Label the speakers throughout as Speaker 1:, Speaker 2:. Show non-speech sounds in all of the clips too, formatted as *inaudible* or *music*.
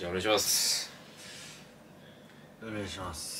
Speaker 1: じゃあお願いします。
Speaker 2: お願いします。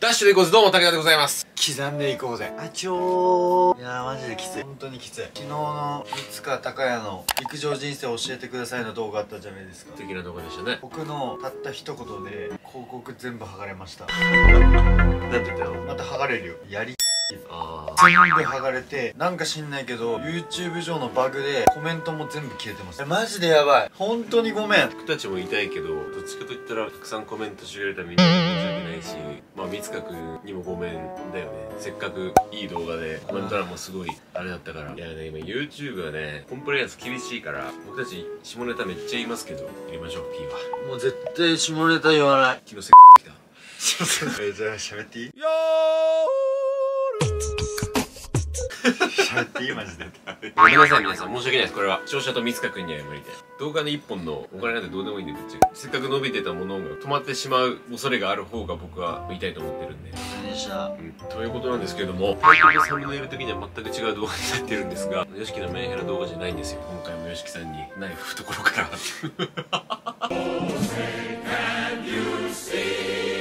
Speaker 1: ダッシュでいこうぜ。どうも武田でございます。
Speaker 2: 刻んでいこうぜ。あちょー。いやーマジできつい。本当にきつい。昨日の三塚孝也の陸上人生を教えてくださいの動画あったじゃないですか。
Speaker 1: 素敵な動画でしたね。
Speaker 2: 僕のたった一言で広告全部剥がれました。*laughs*
Speaker 1: なんて言ったの
Speaker 2: また剥がれるよ。やり
Speaker 1: あ
Speaker 2: 全部剥がれてなんか知んないけど YouTube 上のバグでコメントも全部消えてます。えマジでやばい。本当にごめん。
Speaker 1: 僕たちも痛いけどどっちかといったらたくさんコメントしてくれたみんなに申し訳ないしまあ三塚君にもごめんだよね。せっかくいい動画でコメント欄もすごいあれだったから。いやね今 YouTube はねコンプライアンス厳しいから僕たち下ネタめっちゃ言いますけど入れましょう P は。
Speaker 2: もう絶対下ネタ言わない。
Speaker 1: 昨日せ来た *laughs*
Speaker 2: えじゃあ喋っていい？喋っていいマジで。
Speaker 1: ごめんなさい皆さん申し訳ないです。これは。視聴者と三塚君には無理で。動画の1本のお金なんてどうでもいいんでぶっちゃけ。せっかく伸びてたものが止まってしまう恐れがある方が僕は言いたいと思ってるんで。
Speaker 2: 何した
Speaker 1: うん、ということなんですけれどもタイトルサムネイル的には全く違う動画になってるんですが YOSHIKI のメンヘラ動画じゃないんですよ。今回も YOSHIKI さんにナイフ懐から。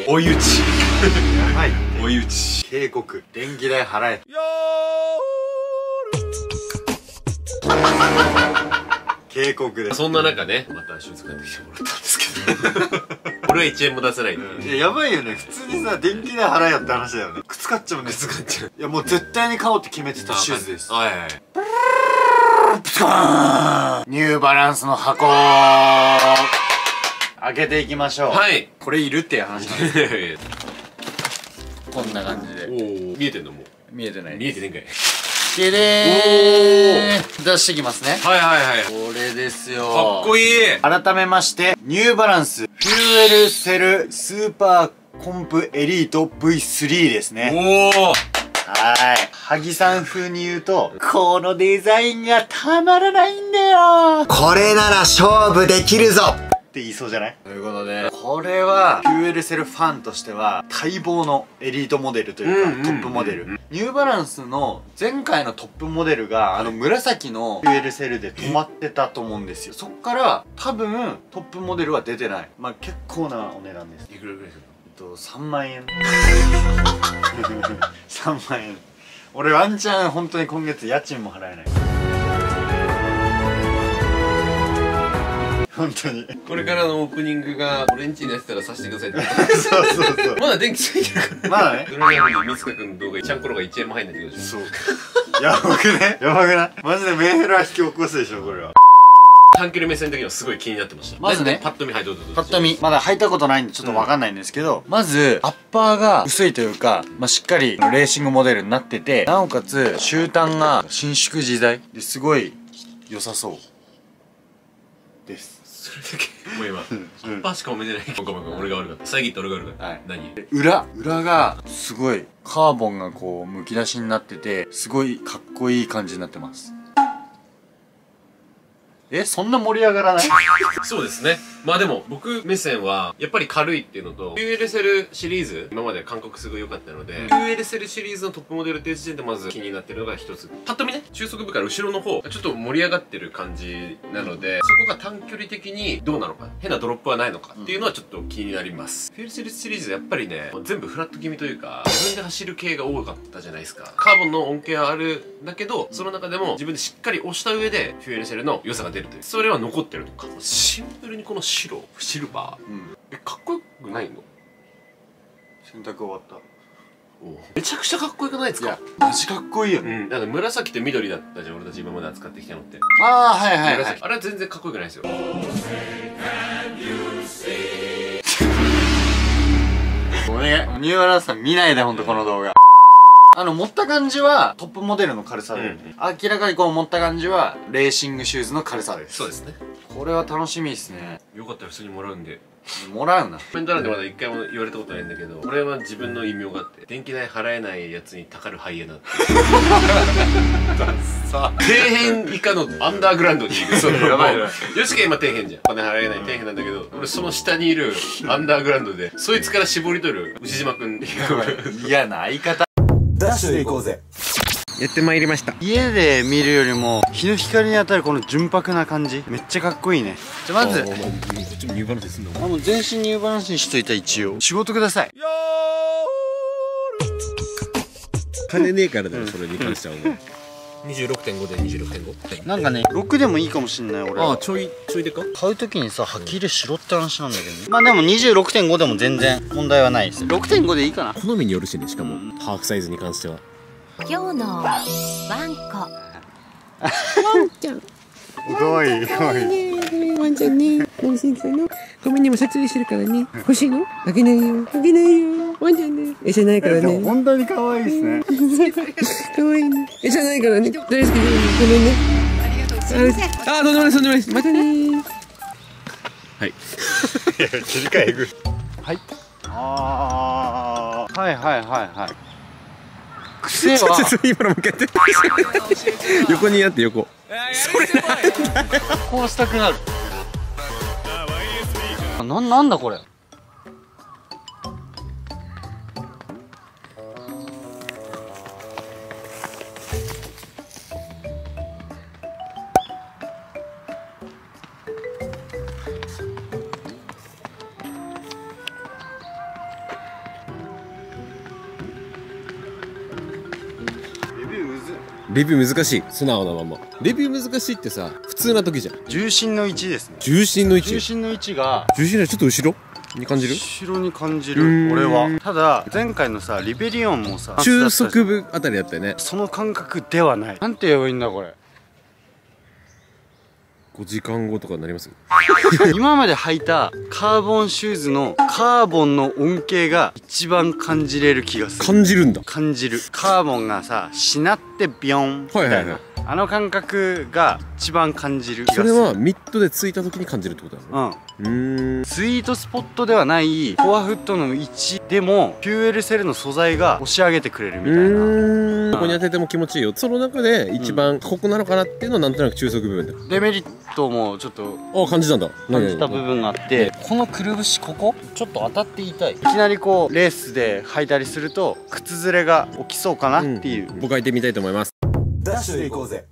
Speaker 1: 追い打ち。*laughs*
Speaker 2: やばい
Speaker 1: 追い打ち。
Speaker 2: 警告。電気代払え。警告です。
Speaker 1: そんな中ねまたシューズ買ってきてもらったんですけど。俺は1円も出せないっていう。
Speaker 2: いややばいよね。普通にさ電気代払えよって話だよね。靴買っちゃうんです
Speaker 1: 使っちゃう。
Speaker 2: いやもう絶対に買おうって決めてたシューズです。
Speaker 1: はいはいはい。
Speaker 2: ニューバランスの箱開けていきましょう。
Speaker 1: はい。
Speaker 2: これいるっていう話なんです *laughs* こんな感じで。
Speaker 1: おお見えてんのもう。
Speaker 2: 見えてない。
Speaker 1: 見えてねえんかい。
Speaker 2: ででーん。出してきますね。
Speaker 1: はいはいはい。
Speaker 2: これですよ。
Speaker 1: かっこいい。
Speaker 2: 改めましてニューバランス。フューエルセルスーパーコンプエリート V3 ですね。
Speaker 1: おお
Speaker 2: はい。萩さん風に言うとこのデザインがたまらないんだよ。
Speaker 3: これなら勝負できるぞ
Speaker 2: って言いそうじゃない？ということでこれはフューエルセルファンとしては待望のエリートモデルというか、
Speaker 1: うんうん
Speaker 2: トップモデル、ニューバランスの前回のトップモデルがあの紫のフューエルセルで止まってたと思うんですよ。そっから多分トップモデルは出てない。まあ結構なお値段です。
Speaker 1: いくらぐらいする
Speaker 2: えっと3万円。*laughs* 3万円。俺ワンチャン本当に今月家賃も払えない本当に。
Speaker 1: これからのオープニングが俺んちにやってたらさせてくださいって。
Speaker 2: そうそうそう。
Speaker 1: まだ電気ついてるから。
Speaker 2: まあね。
Speaker 1: ドライブに三塚君の動画ちゃんころが1円も入んないってことでしょ
Speaker 2: そう。やばくね？やばくない？マジでメンヘラ引き起こすでしょこれは。
Speaker 1: 短距離目線的にはすごい気になってました。
Speaker 2: まずね。
Speaker 1: パッと見はいどうぞどうぞ
Speaker 2: パッと見。まだ履いたことないんでちょっとわかんないんですけど、まずアッパーが薄いというか、まあ、しっかりレーシングモデルになっててなおかつ終端が伸縮自在ですごい良さそうです。
Speaker 1: それだけ。もう今葉っぱしか埋めてない。ごめんごめん俺が悪かった。遮って俺が悪かった。
Speaker 2: はい。
Speaker 1: 何？
Speaker 2: で裏裏がすごいカーボンがこうむき出しになっててすごいかっこいい感じになってます。えそんな盛り上がらない？*laughs*
Speaker 1: そうですねまあでも僕目線はやっぱり軽いっていうのと QLSL シリーズ今まで韓国すごい良かったので QLSL シリーズのトップモデルっていう時点でまず気になってるのが一つ。パッと見ね中足部から後ろの方ちょっと盛り上がってる感じなのでそこが短距離的にどうなのか変なドロップはないのかっていうのはちょっと気になります、QLSL シリーズやっぱりね全部フラット気味というか自分で走る系が多かったじゃないですか。カーボンの恩恵はあるんだけどその中でも自分でしっかり押した上で QLSL の良さが出るという。それは残ってると。かシンプルにこの白シルバー。
Speaker 2: うん。
Speaker 1: えかっこよくないの？
Speaker 2: 洗濯終わった。
Speaker 1: めちゃくちゃかっこよくないですか？
Speaker 2: マジかっこいいよね、
Speaker 1: うん、だから紫と緑だったじゃん俺たち今まで扱ってきたのって、
Speaker 2: ああはいはいはい。
Speaker 1: 紫。あれは全然かっこよくないですよ。
Speaker 2: お願いニューバランスさん見ないでほんとこの動画。あの持った感じはトップモデルの軽さで、
Speaker 1: うん。
Speaker 2: 明らかにこう持った感じはレーシングシューズの軽さです。
Speaker 1: そうですね。
Speaker 2: これは楽しみですね。
Speaker 1: よかったら普通にもらうんで。
Speaker 2: もらうな。
Speaker 1: コメント欄でまだ一回も言われたことないんだけど俺は自分の異名があって電気代払えないやつにたかるハイエナって
Speaker 2: さ
Speaker 1: 底辺以下のアンダーグラウンドにいるその
Speaker 2: やばいな
Speaker 1: よしか今底辺じゃん。金払えない底辺なんだけど俺その下にいるアンダーグラウンドでそいつから絞り取る牛島くん
Speaker 2: 嫌な相方。
Speaker 3: ダッシュで行こうぜ
Speaker 1: やってまいりました。
Speaker 2: 家で見るよりも日の光に当たるこの純白な感じ。めっちゃかっこいいね。じゃあまず
Speaker 1: ちょっとニューバランスすんの
Speaker 2: あもう全身ニューバランスにしといた一応。仕事ください。
Speaker 1: 金ねえからだよそれに関しては。もう26.5で26.5
Speaker 2: なんかね6でもいいかもしんない俺は。
Speaker 1: ああちょいちょいでか？
Speaker 2: 買う時にさはっきりしろって話なんだけどね。まあでも26.5でも全然問題はないです。6.5でいいかな。
Speaker 1: 好みによるしねしかも。ハーフサイズに関しては
Speaker 4: 今日のワンコ
Speaker 2: かわいいかわいい
Speaker 5: ワンちゃんね、何しに来たのごめんね、もう撮影してるからね。欲しいの？あげないよ。あげないよ。ワンちゃんね。餌ないからね。
Speaker 2: 本当にかわいいですね
Speaker 5: かわいいね。餌ないからね。大好きだよね。ごめんね。ありがとう。すいません。あ、とんでもないです、とんでもないです。またねー。
Speaker 1: はい *laughs*
Speaker 2: 切り替ええぐはいああはいはいはいはい癖は
Speaker 1: 今のもう一回やって。*laughs* 横にやって横。
Speaker 2: こうしたくなる。あななんだこれ
Speaker 1: レビュー難しい。素直なまま。レビュー難しいってさ普通な時じゃん。
Speaker 2: 重心の位置ですね。
Speaker 1: 重心の位置
Speaker 2: 重心の位置が
Speaker 1: 重心のちょっと後ろ？に感じる？
Speaker 2: 後ろに感じる俺は。ただ前回のさリベリオンもさ
Speaker 1: 中足部あたりだったよね。
Speaker 2: その感覚ではない。なんて言えばいいんだこれ
Speaker 1: 5時間後とかになります？*laughs*
Speaker 2: 今まで履いたカーボンシューズのカーボンの恩恵が一番感じれる気がする。
Speaker 1: 感じるんだ。
Speaker 2: 感じる。カーボンがさしなってビヨン。みたいな、
Speaker 1: はいはいはい
Speaker 2: あの感覚が一番感じる
Speaker 1: それはミッドでついた時に感じるってことだね
Speaker 2: うん。
Speaker 1: うーん
Speaker 2: スイートスポットではないフォアフットの位置でもピューエルセルの素材が押し上げてくれるみたいな。
Speaker 1: うーん。ここに当てても気持ちいいよ。その中で一番ここなのかなっていうのはなんとなく中足部分だ
Speaker 2: デメリットもちょっと
Speaker 1: あ感じたんだ。
Speaker 2: 感じた部分があってこのくるぶしここちょっと当たって痛い。いきなりこうレースで履いたりすると靴ずれが起きそうかなっていう、
Speaker 1: 僕履いてみたいと思います
Speaker 3: ダッシュで行こうぜ。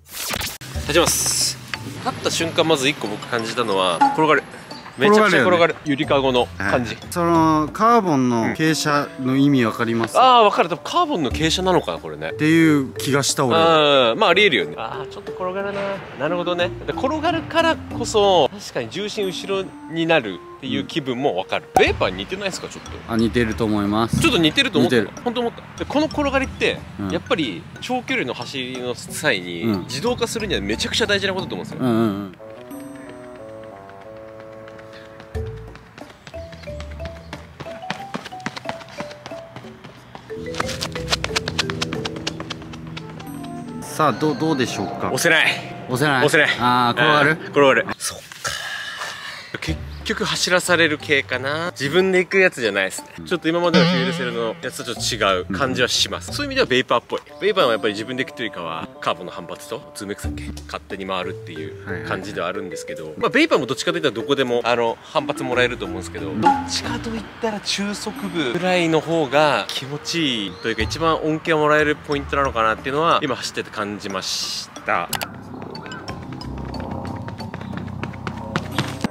Speaker 1: 立ちます。立った瞬間まず1個僕感じたのは転がる。めちゃくちゃ転がるゆりかごの感じ、
Speaker 2: そのカーボンの傾斜の意味わかります、
Speaker 1: ああ分かる。多分カーボンの傾斜なのかなこれね。
Speaker 2: っていう気がした俺。は
Speaker 1: あまあありえるよね。ああちょっと転がるな。なるほどね。で転がるからこそ確かに重心後ろになるっていう気分も分かる、ベーパーに似てないですかちょっと。
Speaker 2: あ似てると思います。
Speaker 1: ちょっと似てると思った
Speaker 2: 似て
Speaker 1: 本当思った。でこの転がりって、
Speaker 2: うん。
Speaker 1: やっぱり長距離の走りの際に
Speaker 2: うん。
Speaker 1: 自動化するにはめちゃくちゃ大事なことだと思うんですよ、
Speaker 2: うんうんうんさあどうどうでしょうか？
Speaker 1: 押せない。
Speaker 2: 押せない。
Speaker 1: 押せない。
Speaker 2: ああ転がる？
Speaker 1: うん。転がるそっか結局走らされる系かな。自分で行くやつじゃないですね。ちょっと今までのフューエルセルのやつとちょっと違う感じはします、そういう意味ではベイパーっぽい。ベイパーはやっぱり自分で行くというかはカーボンの反発とズーム X だっけ勝手に回るっていう感じではあるんですけど、まあ、ベイパーもどっちかといったらどこでもあの反発もらえると思うんですけどどっちかといったら中速部ぐらいの方が気持ちいいというか一番恩恵をもらえるポイントなのかなっていうのは今走ってて感じました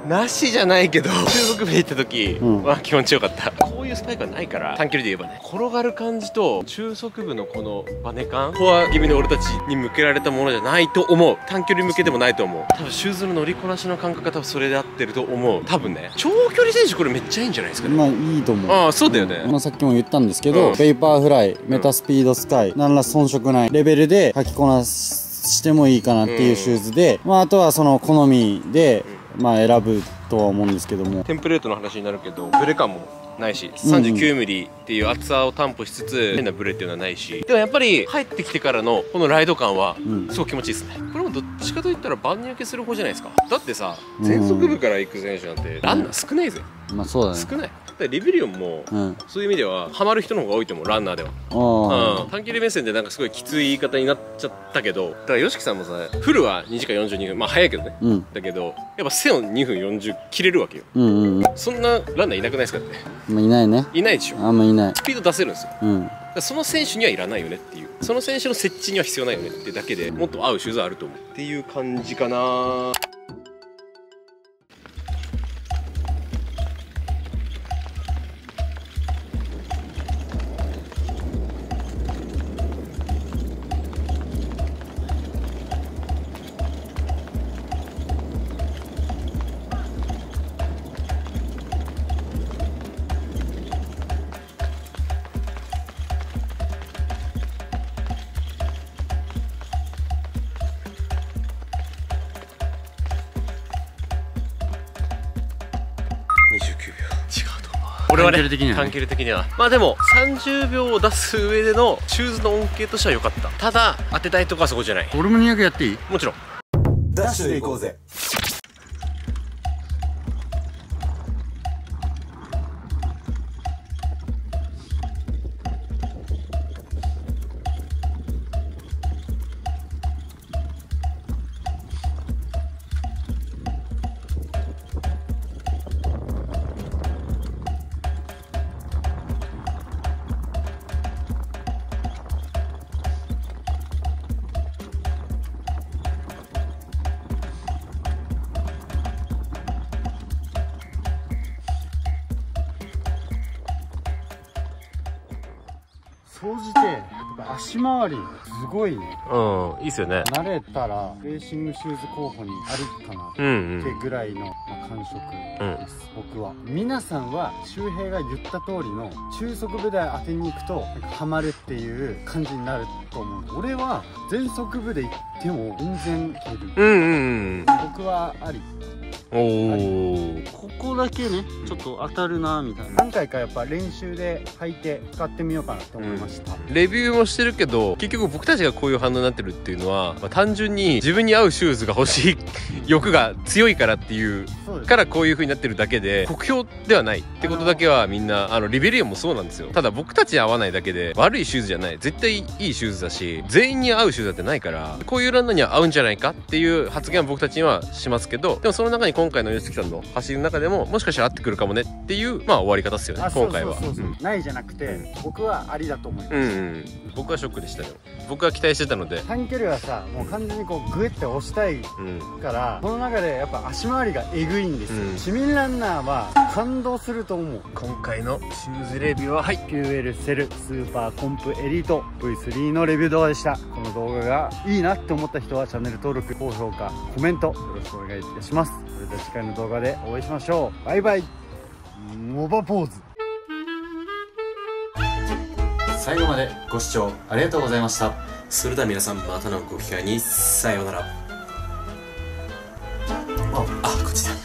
Speaker 1: なしじゃないけど *laughs* 中国部で行った時
Speaker 2: うん。
Speaker 1: は気持ちよかった、こういうスパイクはないから短距離で言えばね。転がる感じと中速部のこのバネ感フォア気味の俺たちに向けられたものじゃないと思う。短距離向けでもないと思う。多分シューズの乗りこなしの感覚が多分それで合ってると思う。多分ね。長距離選手これめっちゃいいんじゃないですかね。
Speaker 6: まあいいと思う。
Speaker 1: ああそうだよね、
Speaker 6: まあ、さっきも言ったんですけど、
Speaker 1: うん。
Speaker 6: ベイパーフライメタスピードスカイ、何ら遜色ないレベルで履きこなしてもいいかなっていうシューズで、まあ、あとはその好みで、まあ、選ぶとは思うんですけども。
Speaker 1: テンプレートの話になるけどブレ感もないし 39mm っていう厚さを担保しつつ変なブレっていうのはないし。でもやっぱり入ってきてからのこのライド感は
Speaker 6: ん。
Speaker 1: すごく気持ちいいですね。これもどっちかといったら万人受けする方じゃないですか。だってさ全速部から行く選手なんてランナー少ないぜ。
Speaker 6: まあそうだね。
Speaker 1: 少ないだからリベリオンも
Speaker 6: うん。
Speaker 1: そういう意味ではハマる人の方が多いと思うランナーでは。
Speaker 6: あ
Speaker 1: うん、短距離目線でなんかすごいきつい言い方になっちゃったけどだから YOSHIKI さんもさフルは2時間42分まあ早いけどね。
Speaker 6: あうん。
Speaker 1: だけどやっぱ背を2分40切れるわけよ。
Speaker 6: うんうん
Speaker 1: そんなランナーいなくないですかって。
Speaker 6: まあいないね。
Speaker 1: いないでしょ。
Speaker 6: あんまいない。
Speaker 1: スピード出せるんですよ。
Speaker 6: うん。
Speaker 1: らその選手にはいらないよねっていう。その選手の設置には必要ないよねってだけでもっと合うシューズはあると思う。っていう感じかなと思う俺はね
Speaker 7: 短距離的にはね。
Speaker 1: 短距離的には。まあでも30秒を出す上でのシューズの恩恵としては良かった。ただ当てたいとこはそこじゃない。
Speaker 7: 俺も200やっていい？
Speaker 1: もちろん。
Speaker 3: ダッシュで行こうぜ
Speaker 2: 足回りすごいね。
Speaker 1: うんいいっすよね。
Speaker 2: 慣れたらレーシングシューズ候補にあるかな
Speaker 1: うん
Speaker 2: ってぐらいの、まあ、感触です、僕は。皆さんは周平が言った通りの中速部で当てに行くとハマるっていう感じになると思う俺は全速部で行っても全然いける、
Speaker 1: うんうんうん。
Speaker 2: 僕はあり
Speaker 1: おお
Speaker 2: ここだけねちょっと当たるなみたいな。何回かやっぱ練習で履いて使ってみようかなと思いました、
Speaker 1: レビューもしてるけど結局僕たちがこういう反応になってるっていうのは、まあ単純に自分に合うシューズが欲しい欲が強いからっていうからこういう風になってるだけで酷評ではないってことだけはみんなあのリベリオンもそうなんですよ。ただ僕たちに合わないだけで悪いシューズじゃない。絶対いいシューズだし全員に合うシューズだってないからこういうランナーには合うんじゃないかっていう発言は僕たちにはしますけどでもその中に今回の吉木さんの走りの中でももしかしたら合ってくるかもねっていうまあ終わり方ですよね
Speaker 2: あそう
Speaker 1: 今回は
Speaker 2: そうそう。そう
Speaker 1: うん。
Speaker 2: ないじゃなくて僕はありだと思います、
Speaker 1: うんうん。僕はショックでしたよ。僕は期待してたので。
Speaker 2: 短距離はさもう完全にこうグイって押したい
Speaker 1: うん。
Speaker 2: からこの中でやっぱ足回りがえぐいんですよ、
Speaker 1: うん。
Speaker 2: 市民ランナーは感動すると思う。
Speaker 1: 今回のシューズレビューははい
Speaker 2: QL セルスーパーコンプエリート V3 のレビュー動画でした？この動画がいいなって思った人はチャンネル登録高評価コメントよろしくお願いいたしますそれでは次回の動画でお会いしましょう。バイバイ。モバポーズ。
Speaker 7: 最後までご視聴ありがとうございました。
Speaker 8: それでは皆さんまたのご機会に。さようなら。ああこっちだ